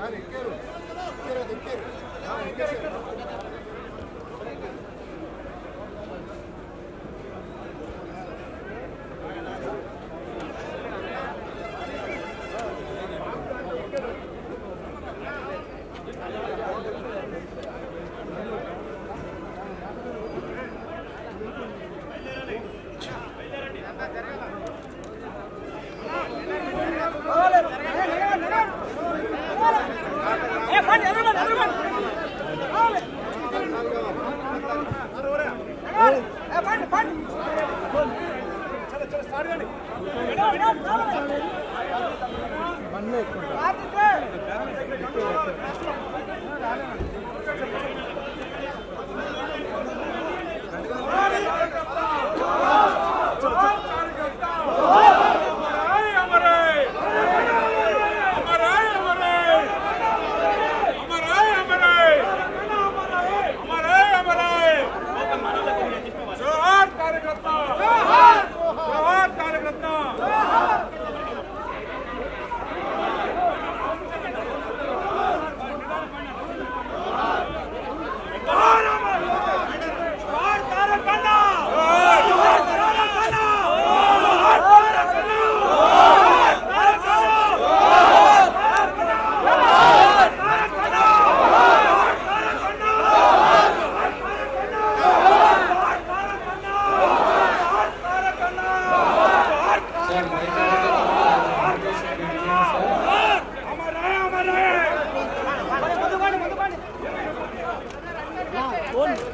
عليك sir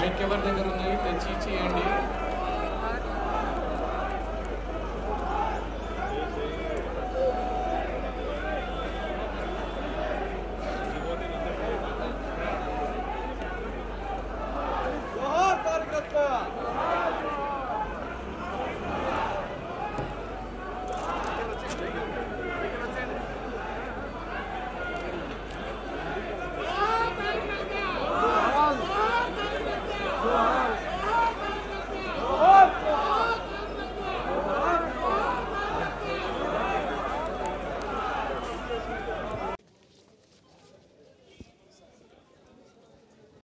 mic ఎవరి దగ్గర ఉన్నాయి తెచ్చి ఇచ్చేయండి